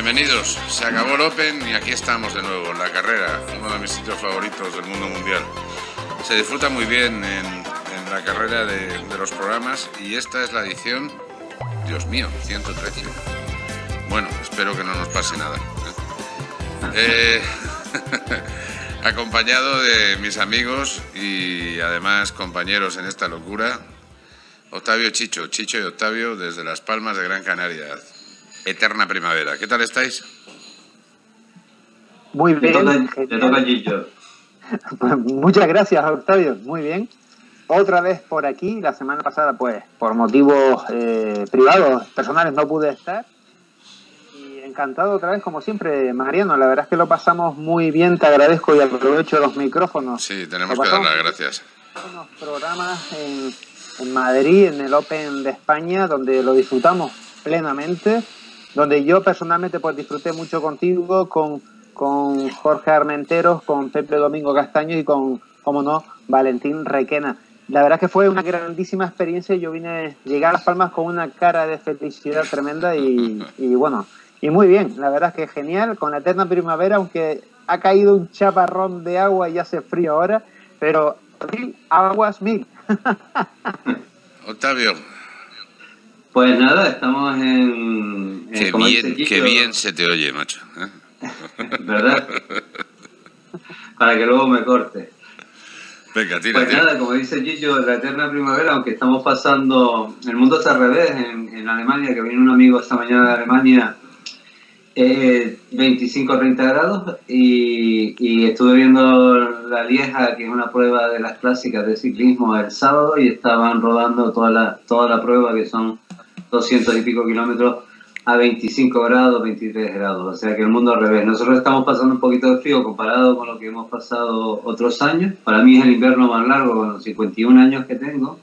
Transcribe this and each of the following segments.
Bienvenidos, se acabó el Open y aquí estamos de nuevo, en la carrera, uno de mis sitios favoritos del mundo mundial. Se disfruta muy bien en, la carrera de, de, los programas y esta es la edición, Dios mío, 113. Bueno, espero que no nos pase nada. ¿eh? Eh, acompañado de mis amigos y además compañeros en esta locura, Octavio Chicho, Chicho y Octavio desde Las Palmas de Gran Canaria. Eterna primavera. ¿Qué tal estáis? Muy bien. Te toca. Pues muchas gracias, Octavio. Muy bien. Otra vez por aquí. La semana pasada, pues, por motivos eh, privados, personales, no pude estar. Y encantado otra vez, como siempre, Mariano. La verdad es que lo pasamos muy bien. Te agradezco y aprovecho los micrófonos. Sí, tenemos que dar las gracias. Unos programas en, en Madrid, en el Open de España, donde lo disfrutamos plenamente donde yo personalmente pues disfruté mucho contigo, con, con Jorge Armenteros, con Pepe Domingo Castaño y con, como no, Valentín Requena. La verdad que fue una grandísima experiencia. Yo vine, llegué a Las Palmas con una cara de felicidad tremenda y, y bueno, y muy bien. La verdad es que genial, con la eterna primavera, aunque ha caído un chaparrón de agua y hace frío ahora, pero aguas mil. Octavio, pues nada, estamos en... Qué, bien, qué bien se te oye, macho. ¿eh? ¿Verdad? Para que luego me corte. Venga, tira, Pues tira. nada, como dice Gillo, la eterna primavera, aunque estamos pasando... El mundo está al revés en, en Alemania, que vino un amigo esta mañana de Alemania, eh, 25-30 grados, y, y estuve viendo la Lieja, que es una prueba de las clásicas de ciclismo, el sábado, y estaban rodando toda la, toda la prueba, que son 200 y pico kilómetros a 25 grados, 23 grados. O sea que el mundo al revés. Nosotros estamos pasando un poquito de frío comparado con lo que hemos pasado otros años. Para mí es el invierno más largo, con los 51 años que tengo,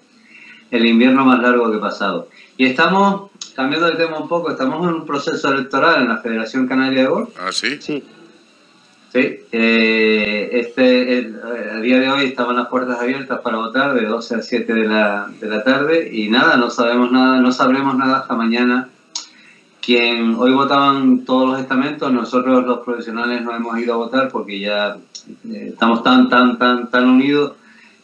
el invierno más largo que he pasado. Y estamos, cambiando de tema un poco, estamos en un proceso electoral en la Federación Canaria de Golf. ¿Ah, sí? Sí. Sí, eh, este, el, a día de hoy estaban las puertas abiertas para votar de 12 a 7 de la, de la tarde y nada, no sabemos nada, no sabremos nada hasta mañana. Quien hoy votaban todos los estamentos, nosotros los profesionales no hemos ido a votar porque ya eh, estamos tan, tan, tan, tan unidos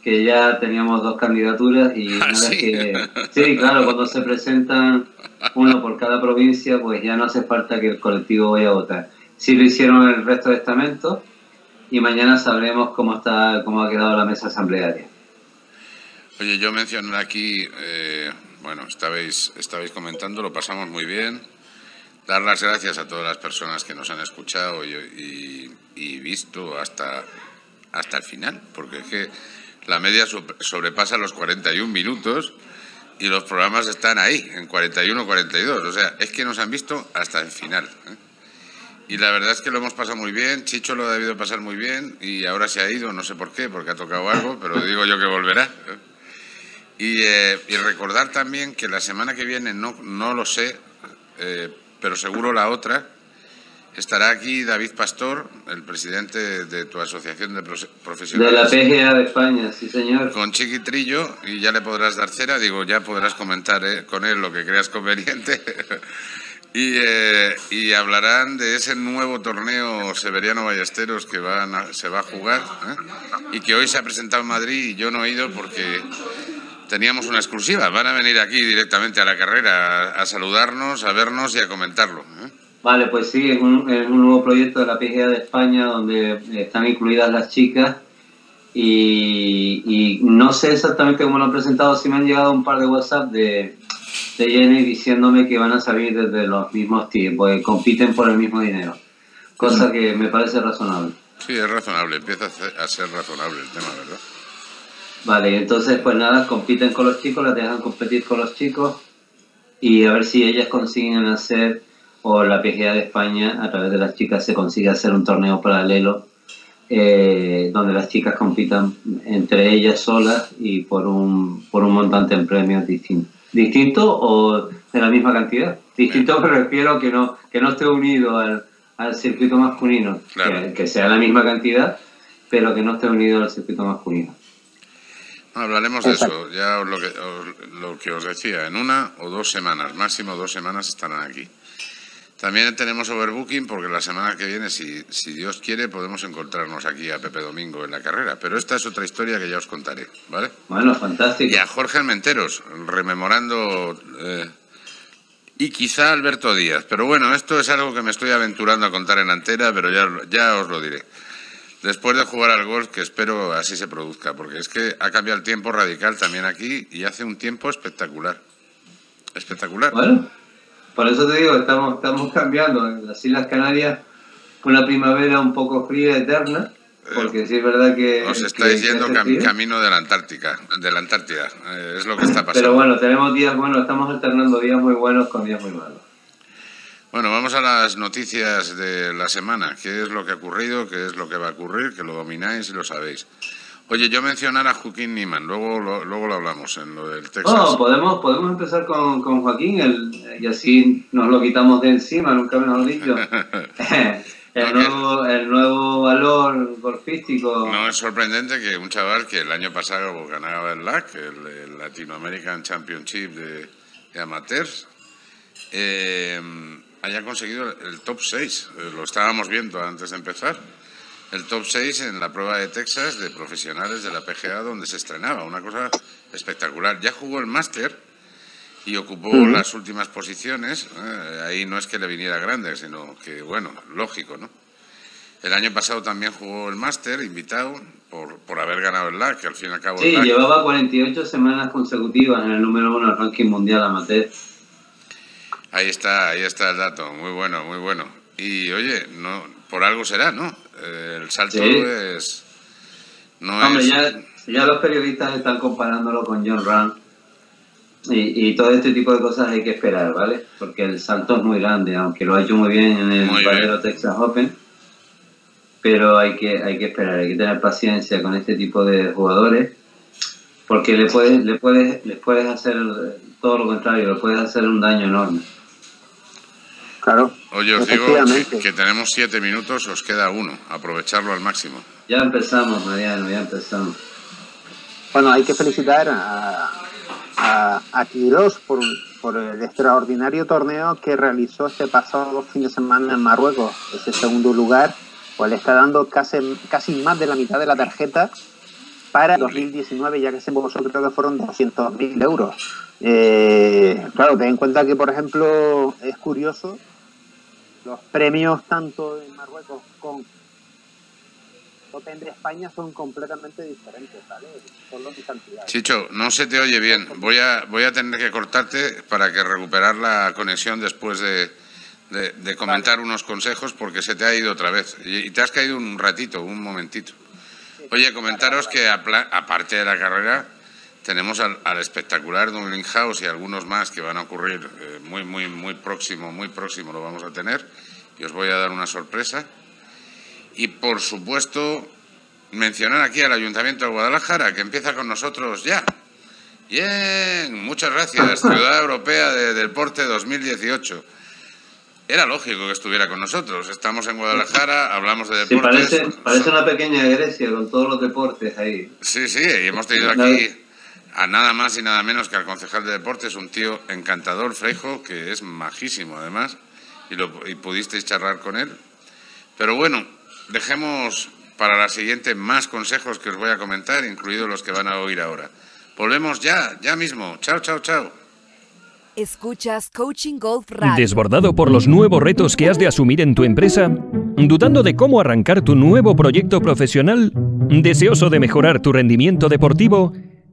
que ya teníamos dos candidaturas y ¿Ah, sí? que sí, claro, cuando se presentan uno por cada provincia, pues ya no hace falta que el colectivo vaya a votar. Sí lo hicieron el resto de estamentos y mañana sabremos cómo está, cómo ha quedado la mesa asamblearia. Oye, yo mencioné aquí, eh, bueno, estabais, estabais comentando, lo pasamos muy bien. Dar las gracias a todas las personas que nos han escuchado y, y- visto hasta, hasta el final, porque es que la media so- sobrepasa los 41 minutos y los programas están ahí, en 41 42. O sea, es que nos han visto hasta el final. ¿eh? Y la verdad es que lo hemos pasado muy bien. Chicho lo ha debido pasar muy bien y ahora se ha ido, no sé por qué, porque ha tocado algo, pero digo yo que volverá. Y, eh, y recordar también que la semana que viene, no, no lo sé, eh, pero seguro la otra, estará aquí David Pastor, el presidente de tu asociación de profe- De la profesionales, PGA de España, sí señor. con Chiqui Trillo, y ya le podrás dar cera, digo, ya podrás comentar eh, con él lo que creas conveniente. y, eh, y hablarán de ese nuevo torneo Severiano Ballesteros que van a- se va a jugar ¿eh? y que hoy se ha presentado en Madrid y yo no he ido porque teníamos una exclusiva. Van a venir aquí directamente a la carrera a, saludarnos, a vernos y a comentarlo. ¿eh? Vale, pues sí, es un, es un nuevo proyecto de la PGA de España donde están incluidas las chicas y, y no sé exactamente cómo lo han presentado, sí me han llegado un par de WhatsApp de, de Jenny diciéndome que van a salir desde los mismos tiempos, que compiten por el mismo dinero, cosa que me parece razonable. Sí, es razonable, empieza a ser- a ser razonable el tema, ¿verdad? Vale, entonces pues nada, compiten con los chicos, las dejan competir con los chicos y a ver si ellas consiguen hacer, o la PGA de España a través de las chicas se consigue hacer un torneo paralelo eh, donde las chicas compitan entre ellas solas y por un, por un montante en premios distinto. ¿Distinto o de la misma cantidad? Distinto me refiero que no, que no esté unido al, al circuito masculino, Claro. que, que sea la misma cantidad, pero que no esté unido al circuito masculino. No, hablaremos de eso, ya os lo, que, os- lo que os decía, en una o dos semanas, máximo dos semanas estarán aquí. También tenemos overbooking porque la semana que viene, si, si Dios quiere, podemos encontrarnos aquí a Pepe Domingo en la carrera. Pero esta es otra historia que ya os contaré, ¿vale? Bueno, fantástico. Y a Jorge Almenteros, rememorando... eh, y quizá Alberto Díaz. Pero bueno, esto es algo que me estoy aventurando a contar en antena, pero ya, ya os lo diré. Después de jugar al golf, que espero así se produzca, porque es que ha cambiado el tiempo radical también aquí y hace un tiempo espectacular. Espectacular. Bueno, por eso te digo, estamos, estamos cambiando. En las Islas Canarias, una primavera un poco fría, eterna, porque sí es verdad que... Os estáis que yendo cam- camino de la Antártica, de la Antártida. Eh, es lo que está pasando. Pero bueno, tenemos días buenos, estamos alternando días muy buenos con días muy malos. Bueno, vamos a las noticias de la semana. ¿Qué es lo que ha ocurrido? ¿Qué es lo que va a ocurrir? Que lo domináis y lo sabéis. Oye, yo mencionar a Joaquín Niman, luego lo, luego lo hablamos en lo del Texas. No, podemos, podemos empezar con, con Joaquín el, y así nos lo quitamos de encima, nunca mejor dicho. el, nuevo, el nuevo valor golfístico. No es sorprendente que un chaval que el año pasado ganaba el LAC, el, el Latino American Championship de, de amateurs, eh, haya conseguido el top 6. Eh, Lo estábamos viendo antes de empezar. El top 6 en la prueba de Texas de profesionales de la PGA donde se estrenaba. Una cosa espectacular. Ya jugó el máster y ocupó las últimas posiciones. eh, ahí no es que le viniera grande, sino que, bueno, lógico, ¿no? El año pasado también jugó el máster, invitado, por, por haber ganado el LAC, que al fin y al cabo... Sí, LAC- llevaba 48 semanas consecutivas en el número uno del ranking mundial amateur. Ahí está, ahí está el dato, muy bueno, muy bueno. Y oye, no, por algo será, ¿no? El salto Sí. es... No Hombre, es... ya, ya los periodistas están comparándolo con John Ram y, y todo este tipo de cosas hay que esperar, ¿vale? Porque el salto es muy grande, aunque lo ha hecho muy bien en el Valero Texas Open, pero hay que, hay que esperar, hay que tener paciencia con este tipo de jugadores porque le puedes, le puedes, les puedes hacer todo lo contrario, le puedes hacer un daño enorme. Claro. Oye, os digo que, tenemos siete minutos, os queda uno, aprovecharlo al máximo. Ya empezamos, Mariano, ya empezamos. Bueno, hay que felicitar a, a, a Quirós por, por el extraordinario torneo que realizó este pasado fin de semana en Marruecos. Ese segundo lugar, pues le está dando casi, casi más de la mitad de la tarjeta para 2019, ya que se embolsó creo que fueron 200.000 euros. Eh, claro, ten en cuenta que, por ejemplo, es curioso, los premios tanto en Marruecos con de España son completamente diferentes, ¿vale? Son los cantidades. Chicho, no se te oye bien. Voy a, voy a tener que cortarte para que recuperar la conexión después de, de- de comentar unos consejos porque se te ha ido otra vez. Y, y te has caído un ratito, un momentito. Oye, comentaros que aparte de la carrera tenemos al, al espectacular Dublin House y algunos más que van a ocurrir eh, muy, muy, muy próximo, muy próximo lo vamos a tener. Y os voy a dar una sorpresa. Y por supuesto, mencionar aquí al Ayuntamiento de Guadalajara, que empieza con nosotros ya. Bien, muchas gracias. Ciudad Europea de Deporte 2018. Era lógico que estuviera con nosotros. Estamos en Guadalajara, hablamos de Sí, deportes. parece, parece una pequeña Grecia con todos los deportes ahí. Sí, sí, y hemos tenido aquí a nada más y nada menos que al concejal de deportes, un tío encantador, Freijo, que es majísimo además, y, lo, y pudisteis charlar con él. Pero bueno, dejemos para la siguiente más consejos que os voy a comentar, incluidos los que van a oír ahora. Volvemos ya, ya mismo. Chao, chao, chao. Escuchas Coaching Golf Radio. ¿Desbordado por los nuevos retos que has de asumir en tu empresa? ¿Dudando de cómo arrancar tu nuevo proyecto profesional? ¿Deseoso de mejorar tu rendimiento deportivo?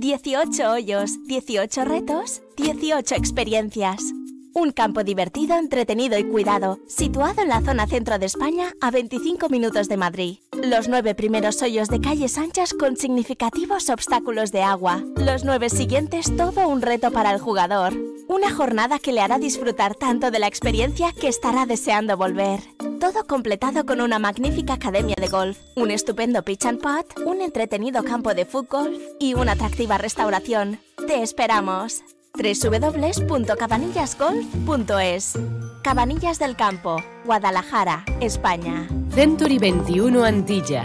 18 hoyos, 18 retos, 18 experiencias. Un campo divertido, entretenido y cuidado, situado en la zona centro de España a 25 minutos de Madrid. Los nueve primeros hoyos de calles anchas con significativos obstáculos de agua. Los nueve siguientes todo un reto para el jugador. Una jornada que le hará disfrutar tanto de la experiencia que estará deseando volver. Todo completado con una magnífica academia de golf, un estupendo pitch and putt, un entretenido campo de fútbol y una atractiva restauración. Te esperamos. www.cabanillasgolf.es Cabanillas del Campo, Guadalajara, España. Century 21 Antilla.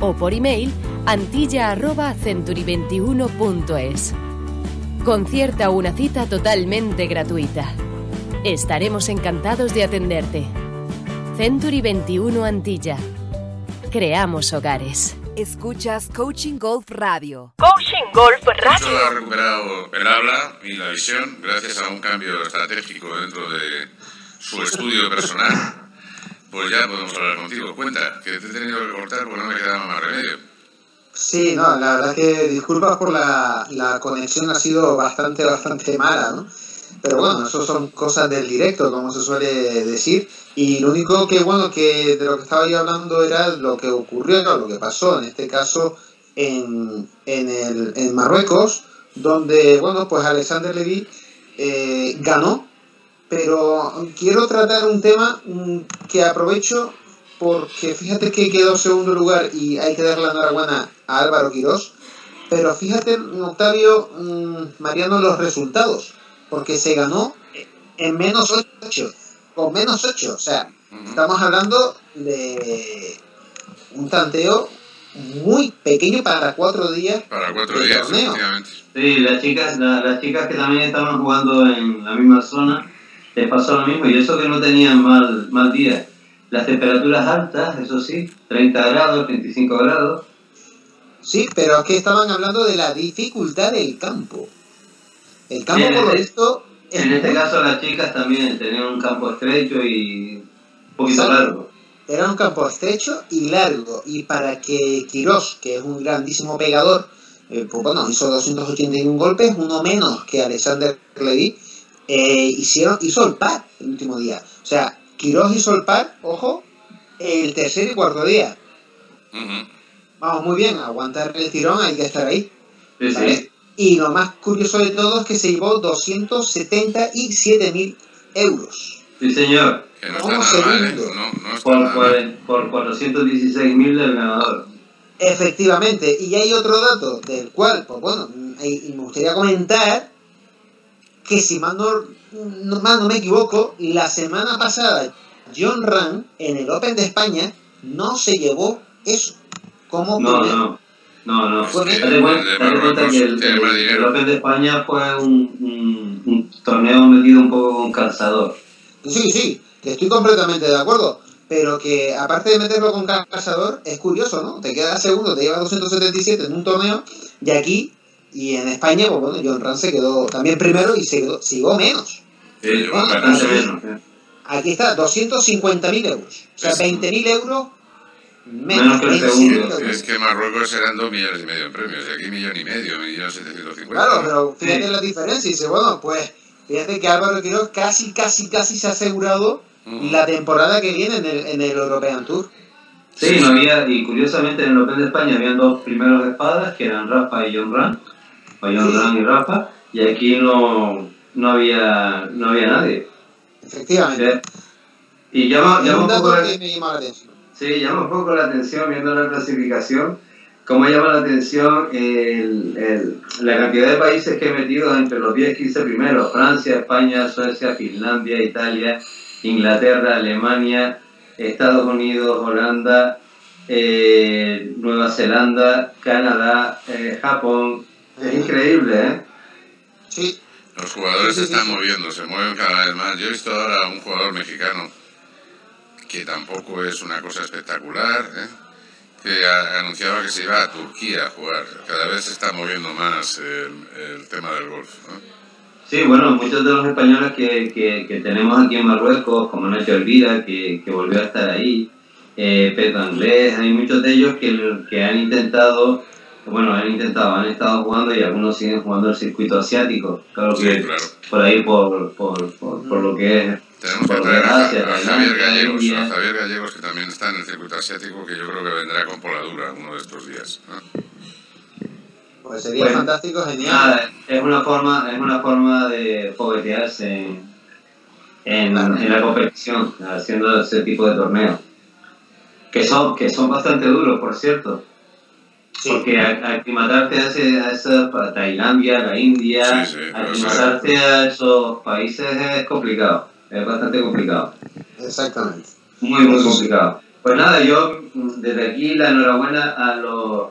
o por email antilla@century21.es. Concierta una cita totalmente gratuita. Estaremos encantados de atenderte. Century 21 Antilla. Creamos hogares. Escuchas Coaching Golf Radio. Coaching Golf Nacho ha Radio. recuperado el habla y la visión gracias a un cambio estratégico dentro de su estudio personal. Pues ya podemos hablar contigo. Cuenta, que te he tenido que cortar porque no me quedaba más remedio. Sí, no, la verdad que disculpas por la, la conexión ha sido bastante, bastante mala, ¿no? Pero bueno, eso son cosas del directo, como se suele decir. Y lo único que, bueno, que de lo que estaba yo hablando era lo que ocurrió, lo que pasó, en este caso, en, en, el, en Marruecos, donde, bueno, pues Alexander Levy eh, ganó. Pero quiero tratar un tema mm, que aprovecho porque fíjate que quedó segundo lugar y hay que darle la enhorabuena a Álvaro Quirós. Pero fíjate, Octavio, mm, Mariano, los resultados. Porque se ganó en menos 8. Con menos 8. O sea, estamos hablando de un tanteo muy pequeño para cuatro días. Para cuatro de días, torneo. efectivamente. Sí, las chicas, la- las chicas que también estaban jugando en la misma zona, les pasó lo mismo, y eso que no tenían mal, mal día. Las temperaturas altas, eso sí, 30 grados, 35 grados. Sí, pero aquí estaban hablando de la dificultad del campo. El campo, por lo eh, visto, es En este muy- caso las chicas también tenían un campo estrecho y un poquito largo. Era un campo estrecho y largo. Y para que Quirós, que es un grandísimo pegador, eh, pues bueno, hizo 281 golpes, uno menos que Alexander Levy, eh, hicieron, hizo el par el último día. O sea, Quirós hizo el par, ojo, el tercer y cuarto día. Ujú. Vamos, muy bien, aguantar el tirón, hay que estar ahí. Sí, sí. ¿vale? Y lo más curioso de todo es que se llevó 277 mil euros. Sí, señor. Que no Como está nada mal, ¿eh? No, no está Por, nada mal. por, por 416 mil del ganador. Efectivamente, y hay otro dato del cual, pues bueno, me gustaría comentar que si mal no, no, mal no me equivoco, la semana pasada John Ram en el Open de España no se llevó eso como No, primero. no. No, no. Date cuenta, que el, más. Open de España fue un, un- un torneo metido un poco con calzador. Sí, sí, que estoy completamente de acuerdo. Pero que aparte de meterlo con cazador, es curioso, ¿no? Te quedas segundo, te llevas 277 en un torneo, y aquí y en España, pues bueno, John Ram se quedó también primero y se quedó, llevó menos. Sí, bastante sí. menos. ¿eh? Aquí está, 250.000 euros. O sea, Es- 20.000 euros menos. Menos que el 20.000 segundo. Es que Marruecos eran dos millones y medio en premios, y aquí millón y medio, millón setecientos cincuenta. Claro, pero fíjate Sí. la diferencia. Y dice, bueno, pues fíjate que Álvaro Quiroz casi, casi, casi se ha asegurado la temporada que viene en el, en el European Tour. Sí, no había, y curiosamente en el Open de España habían dos primeros espadas, que eran Rafa y John Ram, Sí. Y Rafa, y aquí no, no, había, no había nadie. Efectivamente. Y llama, llama un poco la-. Sí, llama un poco la atención viendo la clasificación, cómo llama la atención el- el- la cantidad de países que he metido entre los 10 15 primeros, Francia, España, Suecia, Finlandia, Italia, Inglaterra, Alemania, Estados Unidos, Holanda, eh, Nueva Zelanda, Canadá, eh, Japón. Es increíble, ¿eh? Sí, Los jugadores Sí, se sí, están moviendo, se mueven cada vez más. Yo he visto ahora a un jugador mexicano que tampoco es una cosa espectacular, ¿eh? que a- anunciaba que se iba a Turquía a jugar. Cada vez se está moviendo más el, el tema del golf. ¿no? Sí, bueno, muchos de los españoles que, que, tenemos aquí en Marruecos, como Nacho Elvira, que, que volvió a estar ahí, eh, Pedro Anglés, hay muchos de ellos que, que han intentado, bueno, han intentado, han estado jugando y algunos siguen jugando el circuito asiático. Claro que por ahí, por, por, por, lo que es tenemos que traer a, Javier Gallegos, a Javier Gallegos, que también está en el circuito asiático, que yo creo que vendrá con poladura uno de estos días. Pues sería fantástico, genial. es una forma, es una forma de foguetearse en, en, la competición, haciendo ese tipo de torneos. Que son, que son bastante duros, por cierto. Porque aclimatarte a, ese, a esa Tailandia, la India, aclimatarte a esos países es complicado, es bastante complicado. Exactamente. Muy, muy complicado. Pues nada, yo desde aquí la enhorabuena a los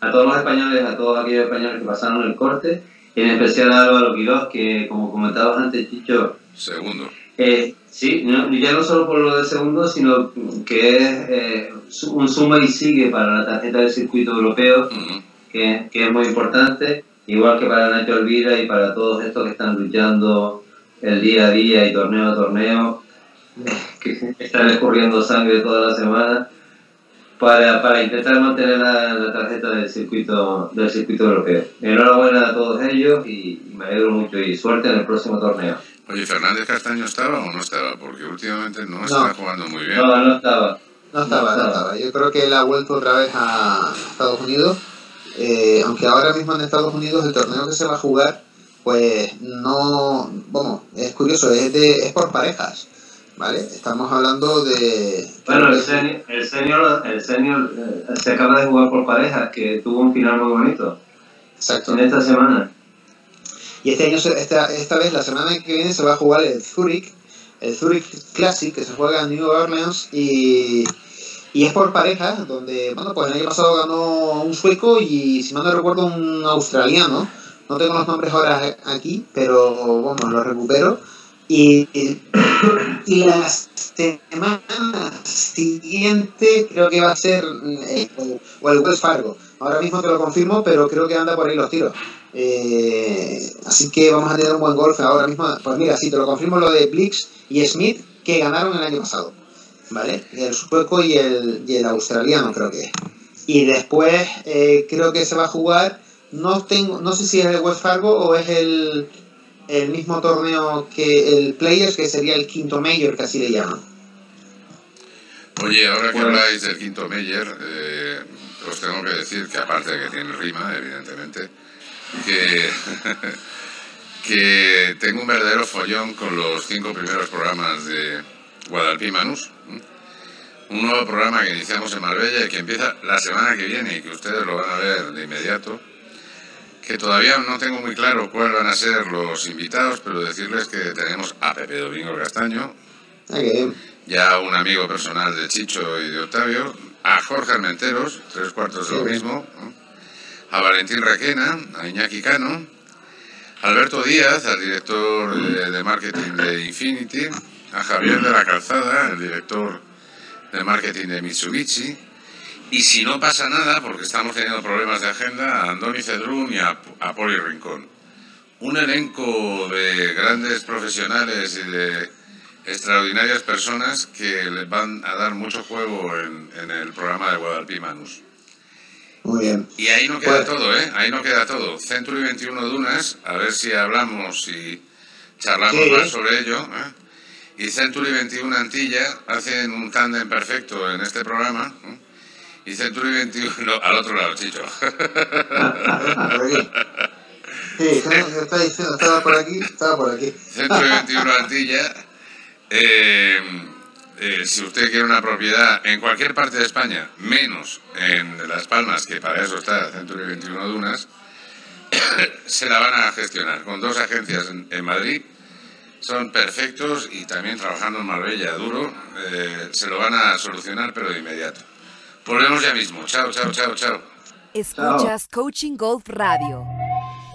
a todos los españoles, a todos aquellos españoles que pasaron el corte, en especial a Álvaro Quirós, que como comentabas antes, Chicho. Segundo. Eh, sí, ya no solo por lo de segundo, sino que es eh, un suma y sigue para la tarjeta del circuito europeo, que, que, es muy importante, igual que para Nacho Elvira y para todos estos que están luchando el día a día y torneo a torneo, que están escurriendo sangre toda la semana para, para intentar mantener la, tarjeta del circuito del circuito europeo. Enhorabuena a todos ellos y, me alegro mucho y suerte en el próximo torneo. Oye, ¿Fernández Castaño estaba o no estaba? Porque últimamente no, está jugando muy bien. No, no estaba. No estaba, no estaba. Yo creo que él ha vuelto otra vez a Estados Unidos. Eh, aunque ahora mismo en Estados Unidos el torneo que se va a jugar, pues no. Bueno, es curioso, es, de, es por parejas. ¿vale? Estamos hablando de... Bueno, el senior, el senior, eh, se acaba de jugar por parejas, que tuvo un final muy bonito. Exacto. En esta semana. Este año, esta, esta vez, la semana que viene, se va a jugar el Zurich, el Zurich Classic, que se juega en New Orleans, y, y es por parejas, donde, bueno, pues el año pasado ganó un sueco y, si mal no recuerdo, un australiano. No tengo los nombres ahora aquí, pero, bueno, los recupero y, y la semana siguiente creo que va a ser eh, o el Wells Fargo. Ahora mismo te lo confirmo, pero creo que anda por ahí los tiros. Eh, así que vamos a tener un buen golf ahora mismo. Pues mira, sí, te lo confirmo lo de Blix y Smith que ganaron el año pasado. ¿Vale? El sueco y el, y el australiano creo que Y después eh, creo que se va a jugar, no tengo, no sé si es el Wells Fargo o es el, el mismo torneo que el Players, que sería el quinto Major, que así le llaman. Oye, ahora que habláis del quinto Major, eh, os tengo que decir que aparte de que tiene rima, evidentemente, que, que tengo un verdadero follón con los cinco primeros programas de Guadalpí Manus. Un nuevo programa que iniciamos en Marbella y que empieza la semana que viene y que ustedes lo van a ver de inmediato que todavía no tengo muy claro cuáles van a ser los invitados, pero decirles que tenemos a Pepe Domingo Castaño, ya un amigo personal de Chicho y de Octavio, a Jorge Armenteros, tres cuartos de lo mismo, a Valentín Requena, a Iñaki Cano, Alberto Díaz, al director de, marketing de Infinity, a Javier de la Calzada, el director de marketing de Mitsubishi, y si no pasa nada, porque estamos teniendo problemas de agenda, a Andoni Cedrún y a, Poli Rincón. Un elenco de grandes profesionales y de extraordinarias personas que les van a dar mucho juego en, el programa de Guadalpí Manus. Muy bien. Y ahí no queda todo, ¿eh? Ahí no queda todo. Century 21 Dunas, a ver si hablamos y charlamos más sobre ello. ¿eh? Y Century 21 Antilla hacen un tándem perfecto en este programa. ¿eh? Y Century 21 al otro lado, Chicho. Sí, está diciendo, estaba por aquí, estaba por aquí. Century 21 Antilla. Eh, eh, si usted quiere una propiedad en cualquier parte de España, menos en Las Palmas, que para eso está Century 21 Dunas, se la van a gestionar con dos agencias en, Madrid. Son perfectos y también trabajando en Marbella duro, eh, se lo van a solucionar, pero de inmediato. Volvemos ya mismo. Chao, chao, chao, chao. Escuchas Coaching Golf Radio.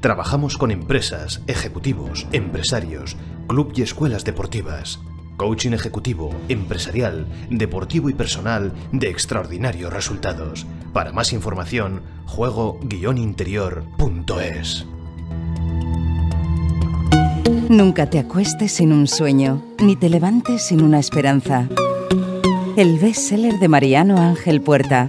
Trabajamos con empresas, ejecutivos, empresarios, club y escuelas deportivas. Coaching ejecutivo, empresarial, deportivo y personal de extraordinarios resultados. Para más información, juego-interior.es. Nunca te acuestes sin un sueño, ni te levantes sin una esperanza. El bestseller de Mariano Ángel Puerta.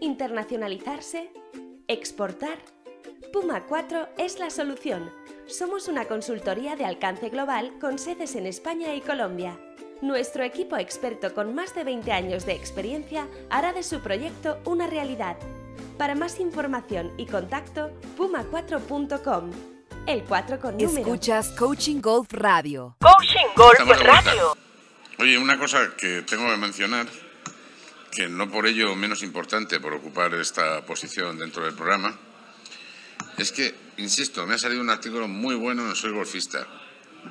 ¿Internacionalizarse? ¿Exportar? Puma 4 es la solución. Somos una consultoría de alcance global con sedes en España y Colombia. Nuestro equipo experto con más de 20 años de experiencia hará de su proyecto una realidad. Para más información y contacto, puma4.com. El 4 con número. Escuchas Coaching Golf Radio. Coaching Golf. Radio. Oye, una cosa que tengo que mencionar, que no por ello menos importante por ocupar esta posición dentro del programa, es que, insisto, me ha salido un artículo muy bueno en Soy Golfista.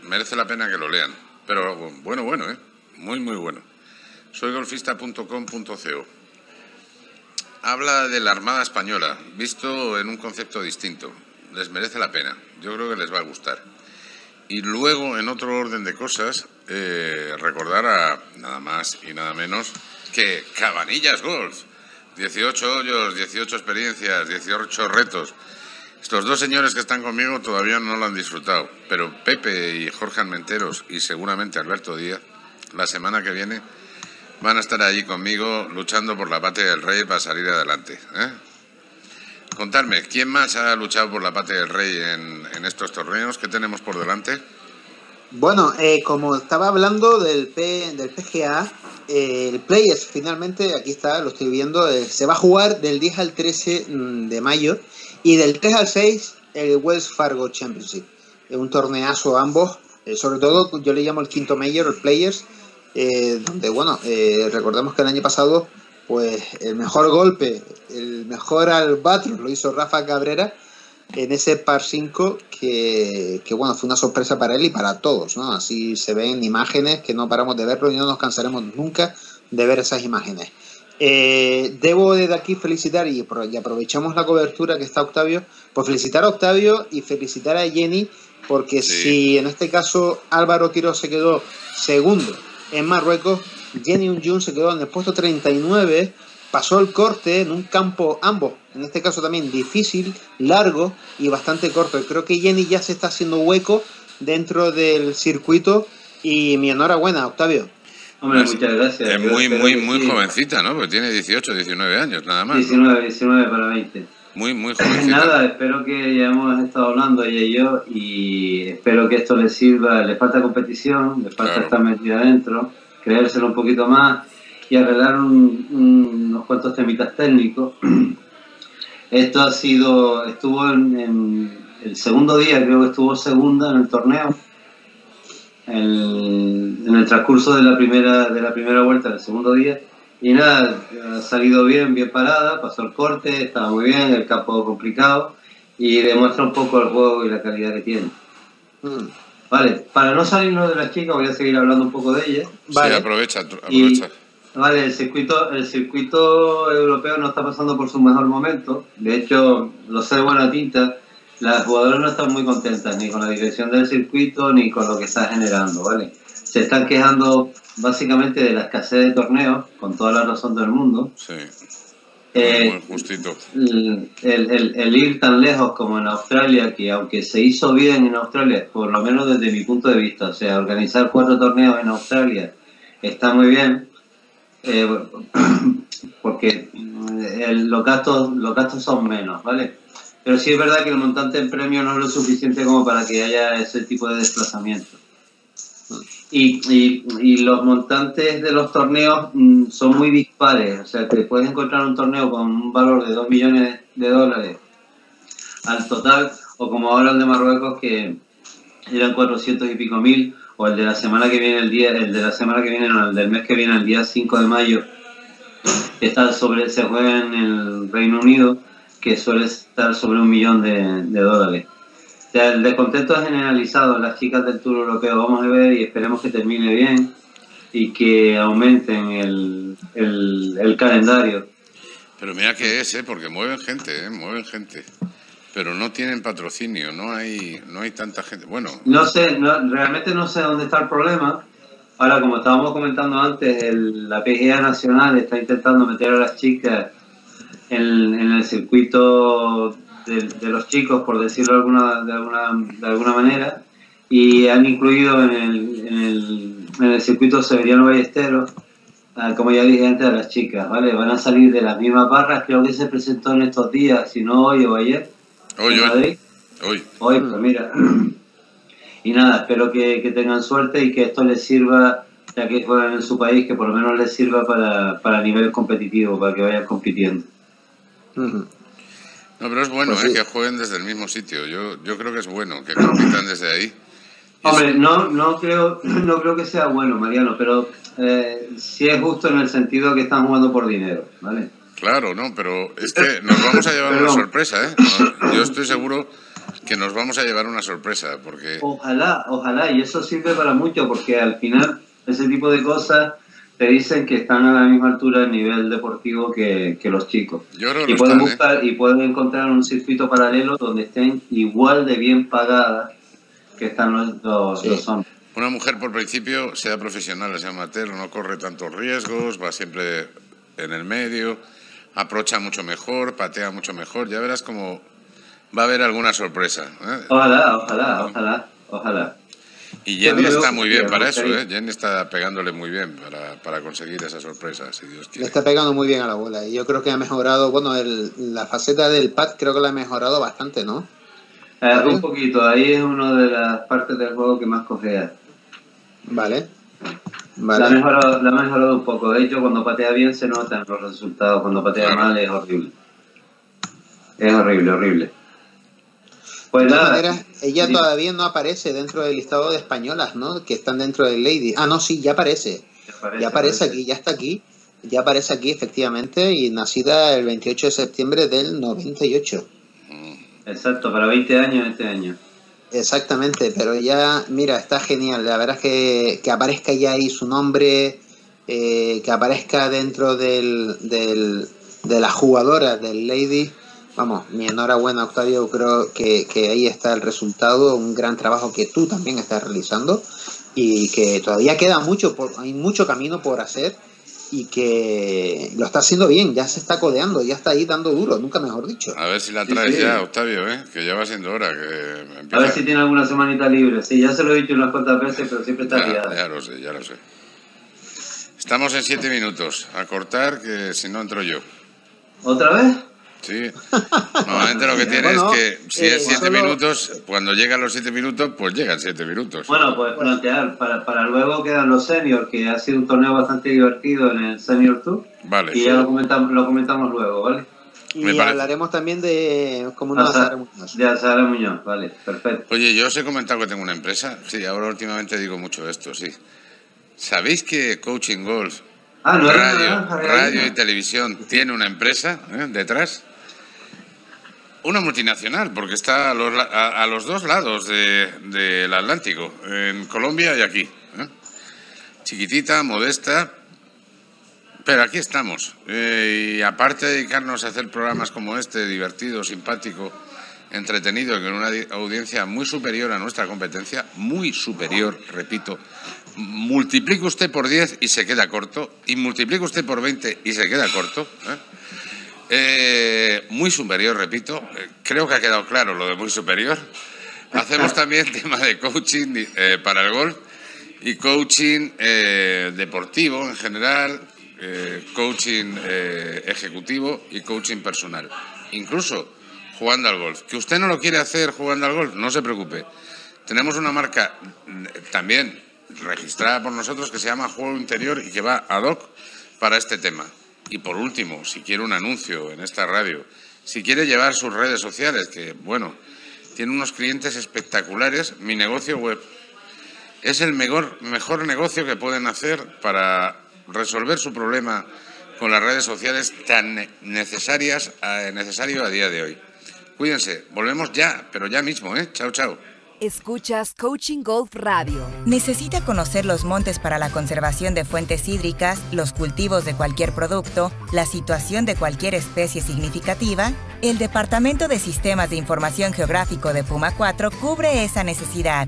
Merece la pena que lo lean. Pero bueno, bueno, ¿eh? Muy, muy bueno. Soygolfista.com.co Habla de la Armada Española, visto en un concepto distinto. Les merece la pena. Yo creo que les va a gustar. Y luego, en otro orden de cosas, eh, recordar a nada más y nada menos que Cabanillas Golf. 18 hoyos, 18 experiencias, 18 retos. Estos dos señores que están conmigo todavía no lo han disfrutado, pero Pepe y Jorge Almenteros y seguramente Alberto Díaz, la semana que viene, van a estar allí conmigo luchando por la patria del rey para salir adelante. ¿eh? Contarme, ¿quién más ha luchado por la patria del rey en, en estos torneos? ¿Qué tenemos por delante? Bueno, eh, como estaba hablando del, P, del PGA, eh, el Players finalmente, aquí está, lo estoy viendo, eh, se va a jugar del 10 al 13 mm, de mayo y del 3 al 6 el Wells Fargo Championship. Es un torneazo ambos, eh, sobre todo yo le llamo el quinto mayor, el Players, donde bueno, recordemos que el año pasado pues el mejor golpe, el mejor albatros lo hizo Rafa Cabrera en ese par 5 que, que, bueno, fue una sorpresa para él y para todos, ¿no? Así se ven imágenes que no paramos de verlo y no nos cansaremos nunca de ver esas imágenes. Eh, debo desde aquí felicitar y, y, aprovechamos la cobertura que está Octavio, pues felicitar a Octavio y felicitar a Jenny porque sí. si en este caso Álvaro Quiroz se quedó segundo en Marruecos, Jenny Unjun se quedó en el puesto 39 pasó el corte en un campo, ambos, en este caso también difícil, largo y bastante corto. Creo que Jenny ya se está haciendo hueco dentro del circuito y mi enhorabuena, Octavio. Hombre, muchas gracias. Es muy, muy, muy sí. jovencita, ¿no? Porque tiene 18, 19 años, nada más. 19, 19 para 20. Muy, muy jovencita. Nada, espero que ya hemos estado hablando ella y yo y espero que esto le sirva. Le falta competición, le falta claro. estar metida adentro, creérselo un poquito más y arreglar un, un, unos cuantos temitas técnicos. Esto ha sido, estuvo en, en, el segundo día, creo que estuvo segunda en el torneo. El, en el transcurso de la primera de la primera vuelta del segundo día y nada ha salido bien bien parada pasó el corte estaba muy bien el campo complicado y demuestra un poco el juego y la calidad que tiene mm. vale para no salirnos de las chicas voy a seguir hablando un poco de ellas vale sí, aprovecha aprovecha y, Vale, el circuito, el circuito europeo no está pasando por su mejor momento. De hecho, lo sé de buena tinta, las jugadoras no están muy contentas ni con la dirección del circuito ni con lo que está generando, ¿vale? Se están quejando básicamente de la escasez de torneos, con toda la razón del mundo. Sí. Eh, muy justito. El, el, el, ir tan lejos como en Australia, que aunque se hizo bien en Australia, por lo menos desde mi punto de vista, o sea, organizar cuatro torneos en Australia está muy bien, eh, porque el, los, gastos, los gastos son menos, ¿vale? Pero sí es verdad que el montante en premio no es lo suficiente como para que haya ese tipo de desplazamiento. Y, y, y, los montantes de los torneos mm, son muy dispares. O sea, te puedes encontrar un torneo con un valor de 2 millones de dólares al total, o como ahora el de Marruecos, que eran 400 y pico mil, o el de la semana que viene, el día, el de la semana que viene, no, el del mes que viene, el día 5 de mayo, está sobre, se juega en el Reino Unido, que suele estar sobre un millón de, de dólares. O sea, el descontento es generalizado, las chicas del Tour Europeo, vamos a ver y esperemos que termine bien y que aumenten el, el, el calendario. Pero mira que es, ¿eh? porque mueven gente, ¿eh? mueven gente pero no tienen patrocinio, no hay, no hay tanta gente. Bueno. No sé, no, realmente no sé dónde está el problema. Ahora, como estábamos comentando antes, el, la PGA Nacional está intentando meter a las chicas en, en el circuito de, de, los chicos, por decirlo de alguna, de alguna, de alguna manera, y han incluido en el, en el, en el circuito Severiano Ballesteros, como ya dije antes, a las chicas, ¿vale? Van a salir de las mismas barras, creo que se presentó en estos días, si no hoy o ayer Hoy, hoy. Hoy. Hoy, pues mira. Y nada, espero que, que, tengan suerte y que esto les sirva, ya que juegan en su país, que por lo menos les sirva para, para nivel competitivo, para que vayan compitiendo. No, pero es bueno pues sí. eh, que jueguen desde el mismo sitio. Yo, yo creo que es bueno que compitan desde ahí. Hombre, no, no, creo, no creo que sea bueno, Mariano, pero eh, sí es justo en el sentido que están jugando por dinero, ¿vale? Claro, no, pero es que nos vamos a llevar una sorpresa, ¿eh? Yo estoy seguro que nos vamos a llevar una sorpresa, porque... Ojalá, ojalá, y eso sirve para mucho, porque al final ese tipo de cosas te dicen que están a la misma altura a nivel deportivo que, que los chicos. Yo creo y, pueden están, buscar, ¿eh? y pueden encontrar un circuito paralelo donde estén igual de bien pagadas que están los, los, sí. los hombres. Una mujer, por principio, sea profesional, sea amateur, no corre tantos riesgos, va siempre en el medio aprocha mucho mejor, patea mucho mejor. Ya verás como va a haber alguna sorpresa. ¿eh? Ojalá, ojalá, ojalá, ojalá. Y Jenny está muy bien para eso, ¿eh? Jenny está pegándole muy bien para, para conseguir esa sorpresa, si Dios quiere. Le está pegando muy bien a la bola. Y yo creo que ha mejorado, bueno, el, la faceta del pad creo que la ha mejorado bastante, ¿no? Eh, un poquito, ahí es una de las partes del juego que más cogea. Vale. Vale. La, ha mejorado, la ha mejorado un poco. De hecho, cuando patea bien se notan los resultados. Cuando patea mal es horrible. Es horrible, horrible. Pues de todas maneras, ella sí. todavía no aparece dentro del listado de españolas, ¿no? Que están dentro del Lady. Ah, no, sí, ya aparece. Ya aparece, ya aparece aquí, ya está aquí. Ya aparece aquí, efectivamente, y nacida el 28 de septiembre del 98. Exacto, para 20 años este año. Exactamente, pero ya, mira, está genial. La verdad es que, que aparezca ya ahí su nombre, eh, que aparezca dentro del, de la jugadora del Lady. Vamos, mi enhorabuena, Octavio. Creo que, que ahí está el resultado, un gran trabajo que tú también estás realizando y que todavía queda mucho, hay mucho camino por hacer y que lo está haciendo bien, ya se está codeando, ya está ahí dando duro, nunca mejor dicho. A ver si la traes sí, sí. ya, Octavio, ¿eh? que ya va siendo hora. Que empieza... A ver si tiene alguna semanita libre. Sí, ya se lo he dicho unas cuantas veces, pero siempre está ya, liada. Ya lo sé, ya lo sé. Estamos en siete minutos. A cortar, que si no entro yo. ¿Otra vez? Sí. Normalmente lo que tiene bueno, es que si eh, es siete solo... minutos, cuando llegan los siete minutos, pues llegan siete minutos. Bueno, pues plantear, para, para luego quedan los seniors, que ha sido un torneo bastante divertido en el Senior Tour. Vale. Y ya lo comentamos, lo comentamos luego, ¿vale? Y hablaremos también de como no Sara Muñoz. De Sara Muñoz, vale, perfecto. Oye, yo os he comentado que tengo una empresa. Sí, ahora últimamente digo mucho esto, sí. ¿Sabéis que Coaching Golf, ah, no radio, radio y televisión, tiene una empresa ¿eh? detrás? Una multinacional, porque está a los, a, los dos lados del de, de Atlántico, en Colombia y aquí. ¿eh? Chiquitita, modesta, pero aquí estamos. Eh, y aparte de dedicarnos a hacer programas como este, divertido, simpático, entretenido, con una audiencia muy superior a nuestra competencia, muy superior, repito, multiplica usted por 10 y se queda corto, y multiplica usted por 20 y se queda corto. ¿eh? Eh, muy superior, repito. Eh, creo que ha quedado claro lo de muy superior. Hacemos también tema de coaching eh, para el golf y coaching eh, deportivo en general, coaching ejecutivo y coaching personal. Incluso jugando al golf. Que usted no lo quiere hacer jugando al golf, no se preocupe. Tenemos una marca también registrada por nosotros que se llama Juego Interior y que va ad hoc para este tema. Y por último, si quiere un anuncio en esta radio, si quiere llevar sus redes sociales, que bueno, tiene unos clientes espectaculares, mi negocio web es el mejor, mejor negocio que pueden hacer para resolver su problema con las redes sociales tan necesarias, eh, necesario a día de hoy. Cuídense, volvemos ya, pero ya mismo, ¿eh? Chao, chao. Escuchas Coaching Golf Radio. ¿Necesita conocer los montes para la conservación de fuentes hídricas, los cultivos de cualquier producto, la situación de cualquier especie significativa? El Departamento de Sistemas de Información Geográfico de Puma 4 cubre esa necesidad.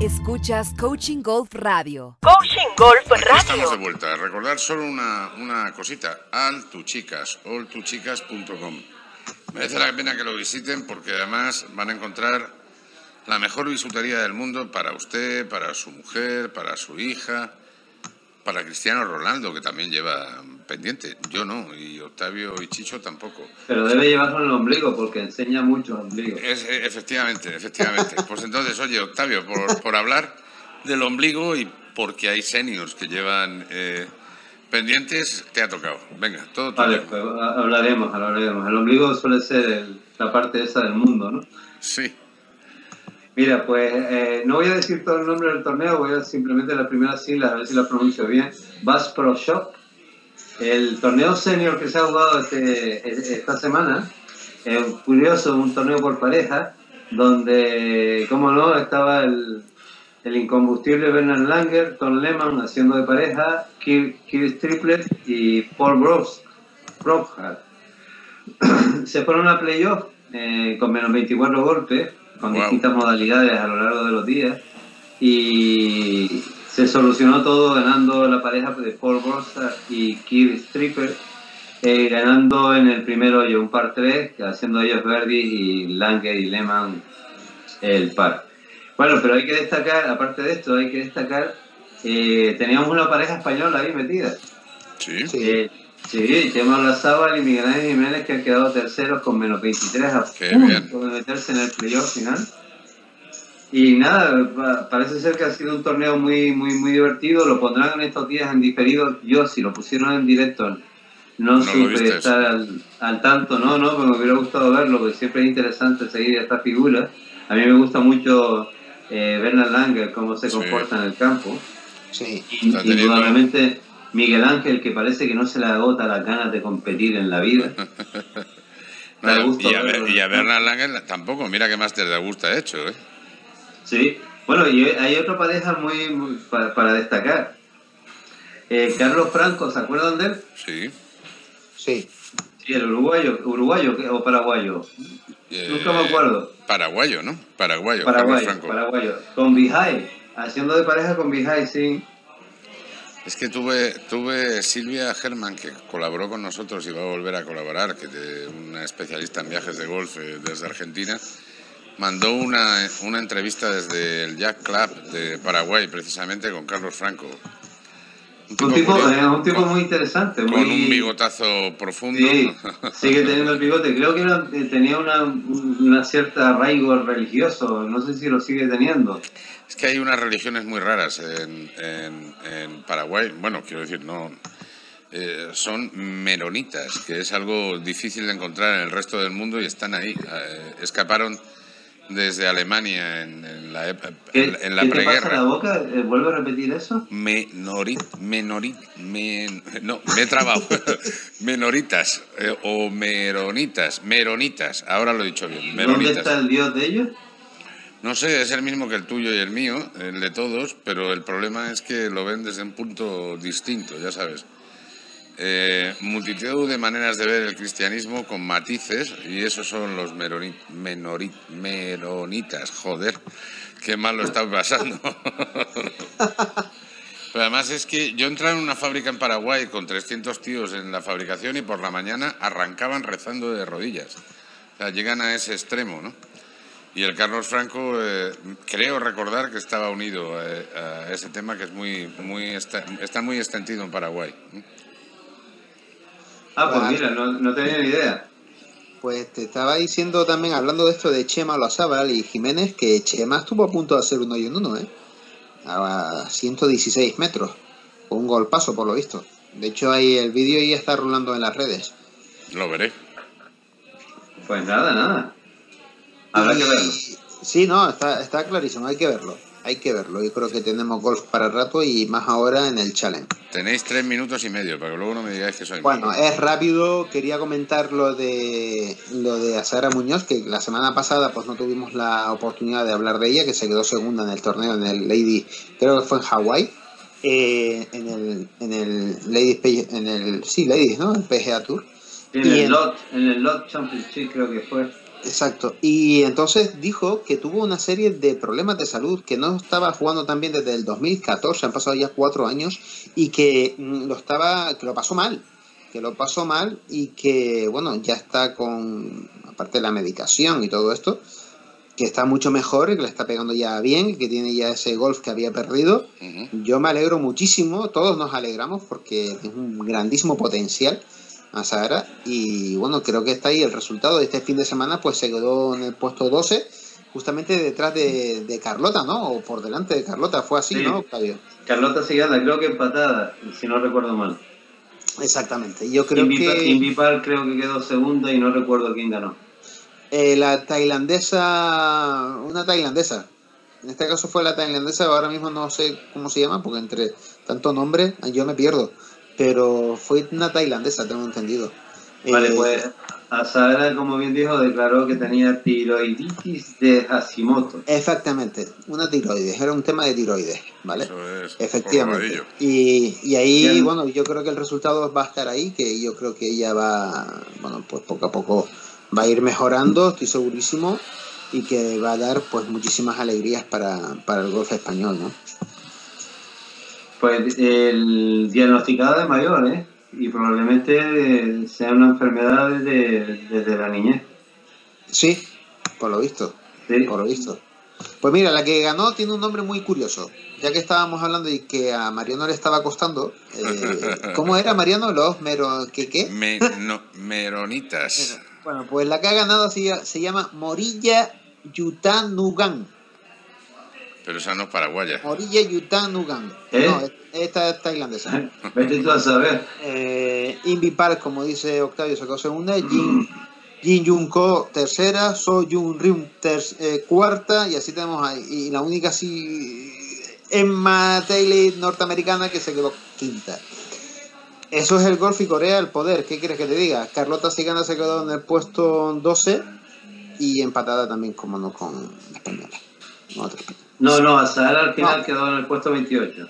Escuchas Coaching Golf Radio. Coaching Golf Radio. estamos de vuelta. Recordar solo una, una cosita. Altuchicas, alltuchicas.com. Merece la pena que lo visiten porque además van a encontrar la mejor bisutería del mundo para usted, para su mujer, para su hija, para Cristiano Ronaldo, que también lleva pendiente. Yo no, y Octavio y Chicho tampoco. Pero debe llevarlo en el ombligo porque enseña mucho el ombligo. Es, eh, efectivamente, efectivamente. Pues entonces, oye, Octavio, por, por hablar del ombligo y porque hay seniors que llevan eh, pendientes, te ha tocado. Venga, todo tuyo. Vale, pues ha- hablaremos, hablaremos. El ombligo suele ser el- la parte esa del mundo, ¿no? Sí. Mira, pues eh, no voy a decir todo el nombre del torneo, voy a simplemente las primeras siglas, a ver si las pronuncio bien. Bass Pro Shop. El torneo senior que se ha jugado este- esta semana, es curioso, un torneo por pareja, donde, como no, estaba el, el incombustible Bernard Langer, Tom Lehman haciendo de pareja, Kirk Triplet y Paul Brockhart. se fueron a playoff eh, con menos 24 golpes, con Wow. distintas modalidades a lo largo de los días, y se solucionó todo ganando la pareja de Paul Groves y Kirk Stripper, eh, ganando en el primer hoyo un par 3, haciendo ellos Verdi y Langer y Lehman el par. Bueno, pero hay que destacar, aparte de esto, hay que destacar, eh, teníamos una pareja española ahí metida. Sí. Eh, sí, Chema Olazábal y Miguel Ángel Jiménez que han quedado terceros con menos 23 a punto de meterse en el playoff final. Y nada, pa- parece ser que ha sido un torneo muy muy muy divertido. Lo pondrán en estos días en diferido. Yo, si lo pusieron en directo, no, No supe estar al, al tanto. No, no, pero me hubiera gustado verlo, porque siempre es interesante seguir esta figura. A mí me gusta mucho eh, Bernard Langer, cómo se Sí. comporta en el campo. Sí. Y, indudablemente Miguel Ángel, que parece que no se le agota las ganas de competir en la vida. No, y, a, y a Bernard Langer tampoco. Mira qué máster de gusta ha hecho, ¿eh? Sí. Bueno, y hay otra pareja muy, muy- para, para destacar. Eh, Carlos Franco, ¿se acuerdan de él? Sí. Sí. Sí, el uruguayo, uruguayo o paraguayo. Eh, Nunca me acuerdo. Paraguayo, ¿no? Paraguayo, Carlos Paraguayo, Franco. paraguayo. Con Vijay, haciendo de pareja con Vijay, sí. Es que tuve, tuve Silvia Germán, que colaboró con nosotros y va a volver a colaborar, que de una especialista en viajes de golf eh, desde Argentina, mandó una, una entrevista desde el Jack Club de Paraguay, precisamente con Carlos Franco. Un tipo, curioso, eh, un tipo con- muy interesante. con muy... un bigotazo profundo. Sí, sigue teniendo el bigote. Creo que era- eh, tenía una, una cierta arraigo religioso. No sé si lo sigue teniendo. Es que hay unas religiones muy raras en, en- en Paraguay. Bueno, quiero decir, no. eh, son meronitas, que es algo difícil de encontrar en el resto del mundo y están ahí. Eh, escaparon desde Alemania en, en la, ep- ¿Qué, en, en la qué te pasa preguerra. la boca? Eh, ¿Vuelve a repetir eso? Menorit, menorit, men- no, me he trabado. Menoritas eh, o meronitas, meronitas. Ahora lo he dicho bien. ¿Dónde Meronitas. está el dios de ellos? No sé, es el mismo que el tuyo y el mío, el de todos, pero el problema es que lo ven desde un punto distinto, ya sabes. Eh, multitud de maneras de ver el cristianismo con matices, y esos son los meroni- menori- meronitas. Joder, qué mal lo están pasando. Pero además es que yo entraba en una fábrica en Paraguay con 300 tíos en la fabricación y por la mañana arrancaban rezando de rodillas. O sea, llegan a ese extremo, ¿no? Y el Carlos Franco, eh, creo recordar que estaba unido eh, a ese tema que es muy, muy está, está muy extendido en Paraguay. Ah, pues mira, no, no tenía ni idea. Pues te estaba diciendo también, hablando de esto de Chema Lozábal y Jiménez, que Chema estuvo a punto de hacer uno y un uno, ¿eh? A 116 metros. Un golpazo, por lo visto. De hecho, ahí el vídeo ya está rulando en las redes. Lo veré. Pues nada, nada. Habrá que verlo. Sí, no, está, está clarísimo, hay que verlo. Hay que verlo. Yo creo que tenemos golf para rato y más ahora en el challenge. Tenéis tres minutos y medio, para que luego no me digáis que soy Bueno, malo. es rápido. Quería comentar lo de lo de Azara Muñoz, que la semana pasada pues no tuvimos la oportunidad de hablar de ella, que se quedó segunda en el torneo en el Lady, creo que fue en Hawái, eh, en el en el Ladies en el sí Ladies, ¿no? El PGA Tour. En Y el, en- lot, en el Lot Championship creo que fue. Exacto. Y entonces dijo que tuvo una serie de problemas de salud, que no estaba jugando tan bien desde el 2014, han pasado ya cuatro años, y que mm, lo estaba, que lo pasó mal, que lo pasó mal y que, bueno, ya está con, aparte de la medicación y todo esto, que está mucho mejor y que le está pegando ya bien, que tiene ya ese golf que había perdido. Ujú. Yo me alegro muchísimo, todos nos alegramos porque es un grandísimo potencial a Sahara y bueno, creo que está ahí el resultado de este fin de semana, pues se quedó en el puesto 12, justamente detrás de, de Carlota, ¿no? O por delante de Carlota, fue así, Sí. ¿no, Octavio? Carlota Sigala, creo que empatada, si no recuerdo mal. Exactamente, yo creo Invipar, que Invipar creo que quedó segunda y no recuerdo quién ganó. eh, la tailandesa, una tailandesa, en este caso fue la tailandesa, ahora mismo no sé cómo se llama, porque entre tanto nombre yo me pierdo, pero fue una tailandesa, tengo entendido. Vale, Eh, pues Asahara, como bien dijo, declaró que tenía tiroiditis de Hashimoto. Exactamente, una tiroides, era un tema de tiroides, ¿vale? Eso es. Efectivamente. Y, y ahí, Bien. bueno, yo creo que el resultado va a estar ahí, que yo creo que ella va, bueno, pues poco a poco va a ir mejorando, estoy segurísimo, y que va a dar pues muchísimas alegrías para, para el golf español, ¿no? Pues el diagnosticado de mayor, ¿eh? Y probablemente sea una enfermedad desde, desde la niñez. Sí, por lo visto, ¿sí? por lo visto. Pues mira, la que ganó tiene un nombre muy curioso. Ya que estábamos hablando y que a Mariano le estaba costando, eh, ¿cómo era Mariano? Los mero... ¿Qué qué? Me- no, meronitas. Bueno, pues la que ha ganado se, se llama Morilla Yutanugan. Pero esa no es paraguaya. Morilla Yutanugan. ¿Eh? No, esta es tailandesa. Vete tú a saber. Eh, Invi Park, como dice Octavio, sacó segunda. Jin, Jin Jun Ko tercera. So Jun Ryun ter- eh, cuarta. Y así tenemos ahí. Y la única así. Emma Taylor norteamericana que se quedó quinta. Eso es el golf y Corea, el poder. ¿Qué quieres que te diga? Carlota Sigana se quedó en el puesto 12 y empatada también, como no, con la española. No, otra española. No, no, Asahara al final No. quedó en el puesto 28.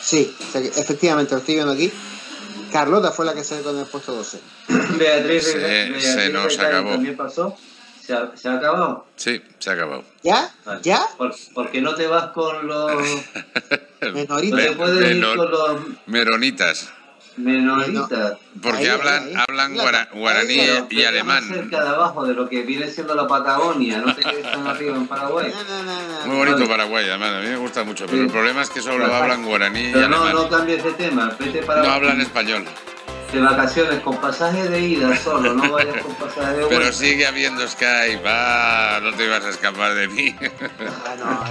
Sí, efectivamente, lo estoy viendo aquí. Carlota fue la que se quedó en el puesto 12. Beatriz, Se- Beatriz se nos acabó. también pasó. ¿Se ha, se ha acabado? Sí, se ha acabado. ¿Ya? Vale. ¿Ya? ¿Por, por qué no te vas con los Meronitas. Menoritas. Porque hablan, hablan guaraní y alemán. cerca de abajo de lo que viene siendo la Patagonia, no sé qué están arriba en Paraguay. Muy bonito Paraguay, además, a mí me gusta mucho, pero el problema es que solo hablan guaraní y alemán. No, no cambies de tema, vete para... No hablan español de vacaciones con pasaje de ida solo, no vayas con pasaje de vuelta. Pero sigue habiendo Skype, va, no te ibas a escapar de mí.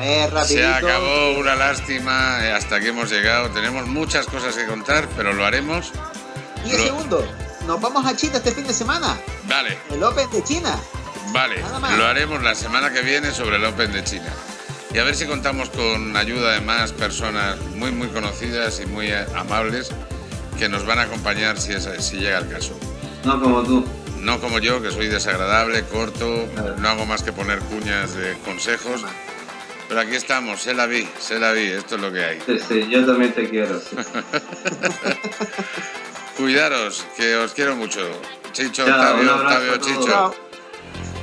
Es rapidito. Se acabó, una lástima, eh, hasta aquí hemos llegado. Tenemos muchas cosas que contar, pero lo haremos. Y el segundo, nos vamos a China este fin de semana. Vale. El Open de China. Vale, lo haremos la semana que viene sobre el Open de China. Y a ver si contamos con ayuda de más personas muy, muy conocidas y muy eh, amables que nos van a acompañar si, si llega el caso. No como tú. No como yo, que soy desagradable, corto, no hago más que poner cuñas de consejos. Pero aquí estamos, se la vi, se la vi, esto es lo que hay. Sí, sí, yo también te quiero. Cuidaros, que os quiero mucho. Chicho, Octavio, Octavio, Chicho.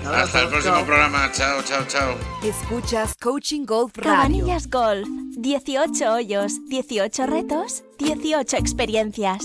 Hasta el próximo programa. Chao, chao, chao. Escuchas Coaching Golf Radio. Cabanillas Golf. 18 hoyos, 18 retos, 18 experiencias.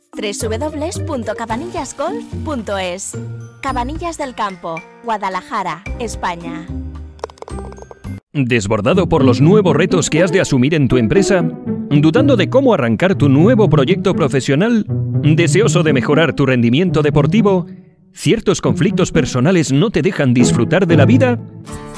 www.cabanillasgolf.es Cabanillas del Campo, Guadalajara, España. ¿Desbordado por los nuevos retos que has de asumir en tu empresa? ¿Dudando de cómo arrancar tu nuevo proyecto profesional? ¿Deseoso de mejorar tu rendimiento deportivo? ¿Ciertos conflictos personales no te dejan disfrutar de la vida?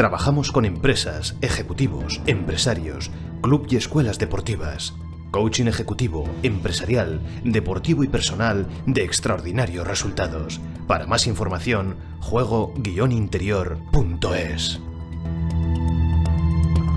Trabajamos con empresas, ejecutivos, empresarios, club y escuelas deportivas. Coaching ejecutivo, empresarial, deportivo y personal de extraordinarios resultados. Para más información, juego-interior.es.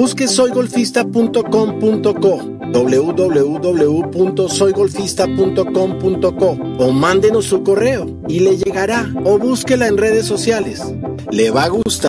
Busque soygolfista.com.co www.soygolfista.com.co o mándenos su correo y le llegará o búsquela en redes sociales. Le va a gustar.